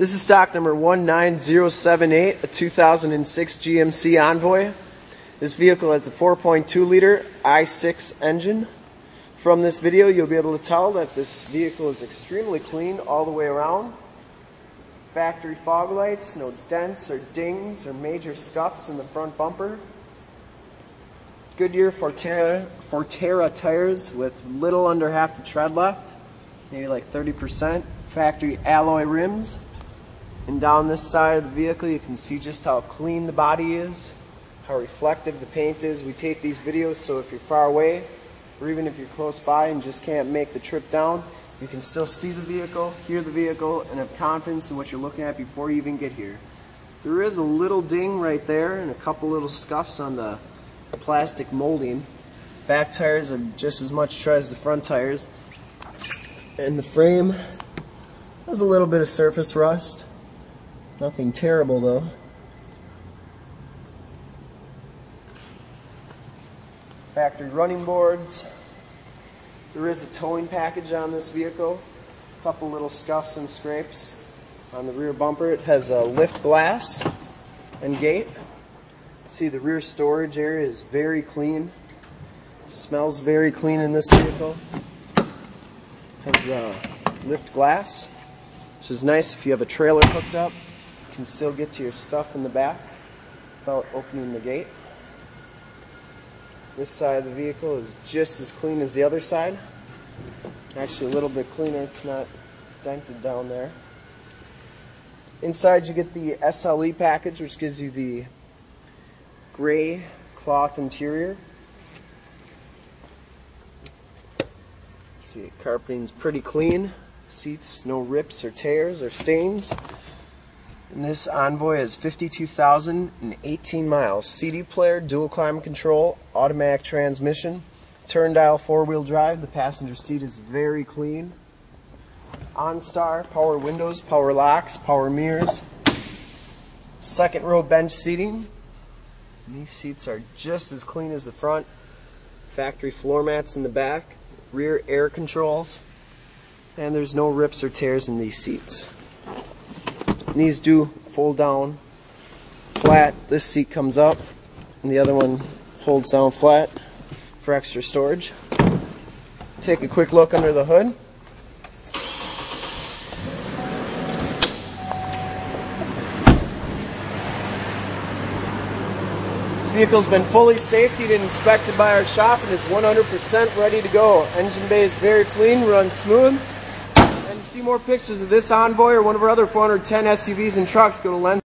This is stock number 19078, a 2006 GMC Envoy. This vehicle has a 4.2 liter i6 engine. From this video, you'll be able to tell that this vehicle is extremely clean all the way around. Factory fog lights, no dents or dings or major scuffs in the front bumper. Goodyear Fortera, Fortera tires with little under half the tread left, maybe like 30%. Factory alloy rims. And down this side of the vehicle, you can see just how clean the body is, how reflective the paint is. We take these videos so if you're far away, or even if you're close by and just can't make the trip down, you can still see the vehicle, hear the vehicle, and have confidence in what you're looking at before you even get here. There is a little ding right there and a couple little scuffs on the plastic molding. Back tires are just as much tread as the front tires. And the frame has a little bit of surface rust. Nothing terrible though. Factory running boards. There is a towing package on this vehicle. A couple little scuffs and scrapes on the rear bumper. It has a lift glass and gate. See the rear storage area is very clean. Smells very clean in this vehicle. Has uh, lift glass, which is nice if you have a trailer hooked up can still get to your stuff in the back without opening the gate. This side of the vehicle is just as clean as the other side. Actually a little bit cleaner, it's not dented down there. Inside you get the SLE package which gives you the gray cloth interior. See, carpeting's pretty clean. Seats, no rips or tears or stains. And this Envoy is 52,018 miles. CD player, dual climate control, automatic transmission, turn dial four-wheel drive. The passenger seat is very clean. OnStar, power windows, power locks, power mirrors. Second row bench seating. And these seats are just as clean as the front. Factory floor mats in the back. Rear air controls. And there's no rips or tears in these seats. These do fold down flat. This seat comes up and the other one folds down flat for extra storage. Take a quick look under the hood. This vehicle's been fully safety and inspected by our shop and is 100% ready to go. Engine bay is very clean, runs smooth see more pictures of this Envoy or one of our other 410 SUVs and trucks, go to Lenz.